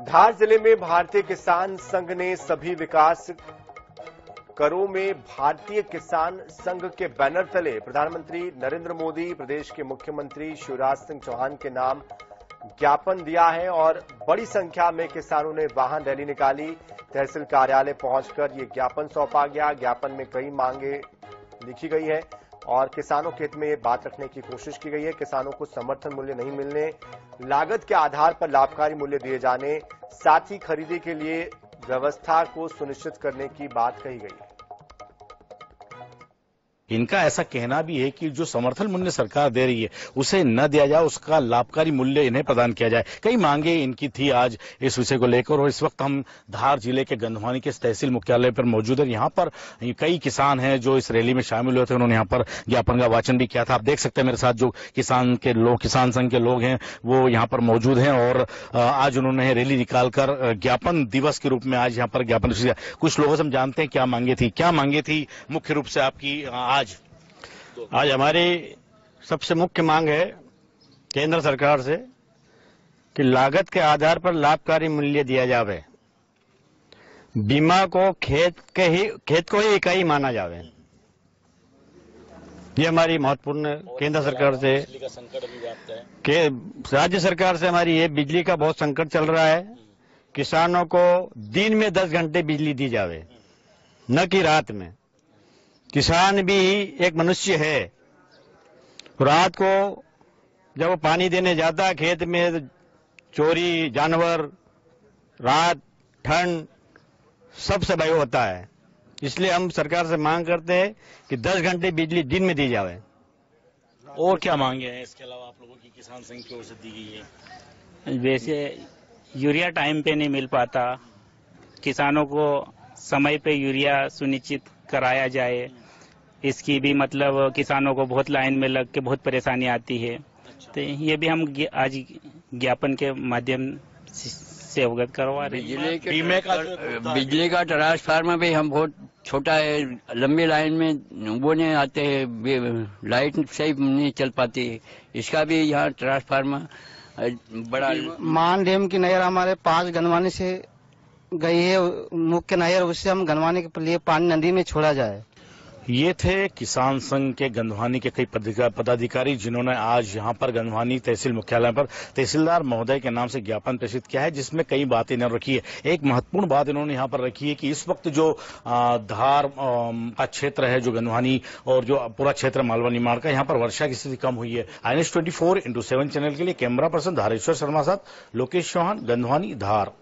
धार ज़िले में भारतीय किसान संघ ने सभी विकास करों में भारतीय किसान संघ के बैनर तले प्रधानमंत्री नरेंद्र मोदी, प्रदेश के मुख्यमंत्री शिवराज सिंह चौहान के नाम ज्ञापन दिया है और बड़ी संख्या में किसानों ने वाहन रैली निकाली। तहसील कार्यालय पहुंचकर ये ज्ञापन सौंपा गया। ज्ञापन में कई मांगे लिखी गई है। और किसानों के हित में ये बात रखने की कोशिश की गई है। किसानों को समर्थन मूल्य नहीं मिलने, लागत के आधार पर लाभकारी मूल्य दिए जाने, साथ ही खरीदी के लिए व्यवस्था को सुनिश्चित करने की बात कही गई है। इनका ऐसा कहना भी है कि जो समर्थन मूल्य सरकार दे रही है, उसे न दिया जाए, उसका लाभकारी मूल्य इन्हें प्रदान किया जाए। कई मांगे इनकी थी आज इस विषय को लेकर, और इस वक्त हम धार ज़िले के गंधवानी के तहसील मुख्यालय पर मौजूद है। यहाँ पर कई किसान हैं जो इस रैली में शामिल हुए थे, उन्होंने यहाँ पर ज्ञापन का वाचन भी किया था। आप देख सकते हैं मेरे साथ जो किसान के लोग, किसान संघ के लोग हैं, वो यहाँ पर मौजूद हैं, और आज उन्होंने रैली निकालकर ज्ञापन दिवस के रूप में आज यहाँ पर ज्ञापन कुछ लोगों से हम जानते हैं क्या मांगे थी, क्या मांगे थी, मुख्य रूप से आपकी आज आज हमारी सबसे मुख्य मांग है केंद्र सरकार से कि लागत के आधार पर लाभकारी मूल्य दिया जावे। बीमा को खेत के ही खेत को ही इकाई माना जावे। ये हमारी महत्वपूर्ण केंद्र सरकार से के राज्य सरकार से हमारी ये बिजली का बहुत संकट चल रहा है। किसानों को दिन में दस घंटे बिजली दी जावे न कि रात में। किसान भी एक मनुष्य है। रात को जब वो पानी देने जाता है खेत में चोरी जानवर रात ठंड सबसे भय होता है। इसलिए हम सरकार से मांग करते हैं कि 10 घंटे बिजली दिन में दी जाए और क्या मांगे हैं इसके अलावा आप लोगों की किसान संघ की ओर से दी गई है? वैसे यूरिया टाइम पे नहीं मिल पाता किसानों को समय पे यूरिया सुनिश्चित कराया जाए। इसकी भी मतलब किसानों को बहुत लाइन में लग के बहुत परेशानी आती है। अच्छा। तो ये भी हम आज ज्ञापन के माध्यम से अवगत करवा रहे बिजली के बीमे का बिजली का ट्रांसफार्मर भी हम बहुत छोटा है लंबी लाइन में वो नहीं आते हैं लाइट सही नहीं चल पाती इसका भी यहाँ ट्रांसफार्मर बड़ा मान डेम की नहर हमारे पाँच गनवानी से गई है, मुख्य नहर उससे हम गनवाने के लिए पानी नदी में छोड़ा जाए। ये थे किसान संघ के गंधवानी के कई पदाधिकारी, जिन्होंने आज यहाँ पर गंधवानी तहसील मुख्यालय पर तहसीलदार महोदय के नाम से ज्ञापन प्रेषित किया है, जिसमें कई बातें इन्होंने रखी है। एक महत्वपूर्ण बात इन्होंने यहाँ पर रखी है कि इस वक्त जो धार का क्षेत्र है, जो गंधवानी और जो पूरा क्षेत्र मालवा निमाड़ का, यहाँ पर वर्षा की स्थिति कम हुई है। I S twenty four into seven channel के लिए कैमरा पर्सन धारेश्वर शर्मा साथ, लोकेश चौहान, गंधवानी धार।